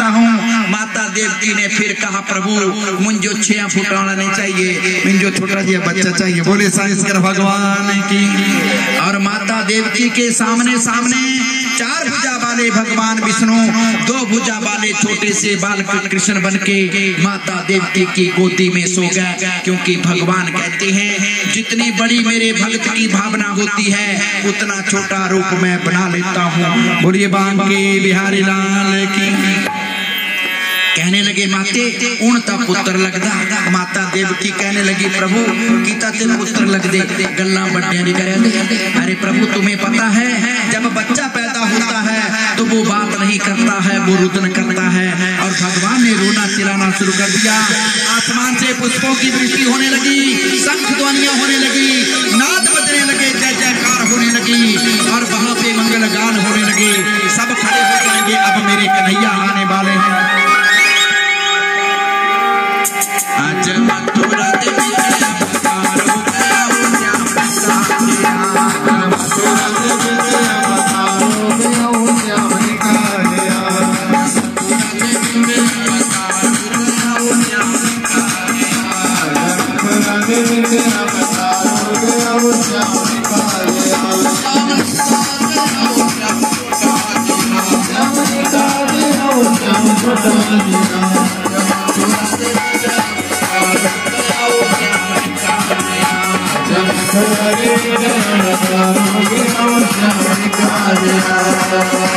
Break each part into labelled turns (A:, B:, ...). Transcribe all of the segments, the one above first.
A: लगता हूँ, माता देवकी ने फिर कहा, प्रभु मुझे छह फुट नहीं चाहिए मुझे छोटा जी बच्चा चाहिए। बोले शंकर भगवान की। और माता देवकी के सामने सामने चार भुजा वाले भगवान विष्णु, दो भुजा वाले छोटे से बाल कृष्ण बन के माता देवकी की गोदी में सो गए, क्योंकि भगवान कहते हैं, जितनी बड़ी मेरे भक्त की भावना होती है, उतना छोटा रूप मैं बना लेता हूँ। बोलिए, बांके बिहारी लाल की। कहने लगे, माते उन ता पुत्र लगदा। माता देवकी कहने लगी, प्रभु कीता ते पुत्र लग दे गल्ला बड़िया नहीं करे अरे प्रभु, तुम्हें पता है, जब बच्चा पैदा होता है तो वो बात नहीं करता है, वो रुदन करता है। और भगवान ने रोना चिल्लाना शुरू कर दिया। आसमान से पुष्पों की वृष्टि होने लगी, शंख ध्वनिया होने लगी, नाद बजने लगे, जय जयकार होने लगी, और वहाँ पे मंगल गान होने लगे। सब खड़े हो जाएँगे, अब मेरे कन्हैया आने Thank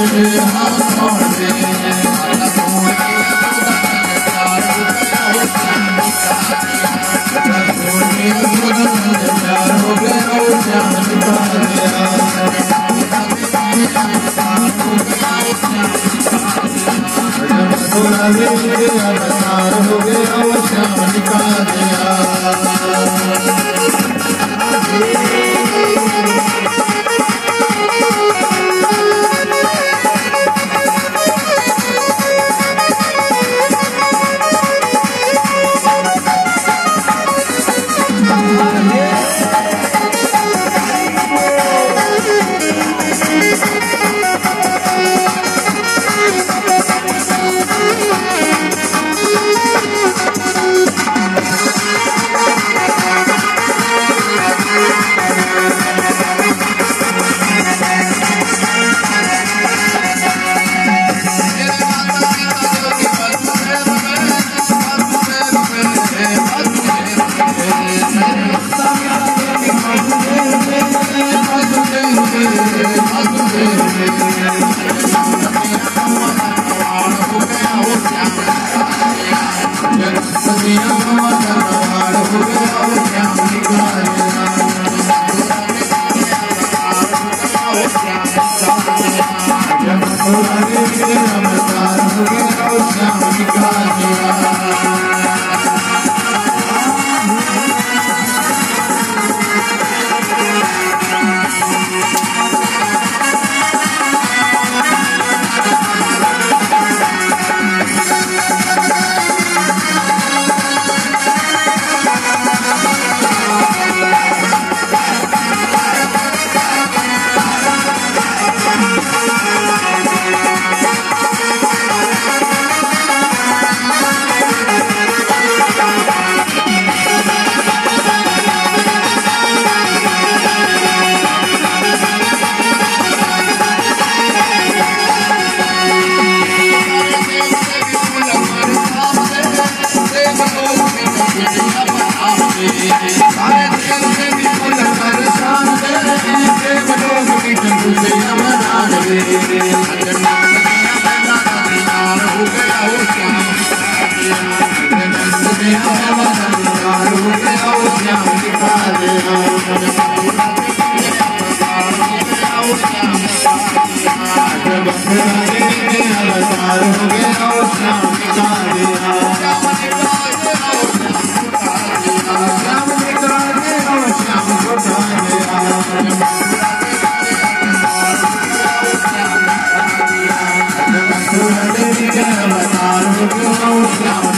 A: I'm gonna make you mine. Now, now.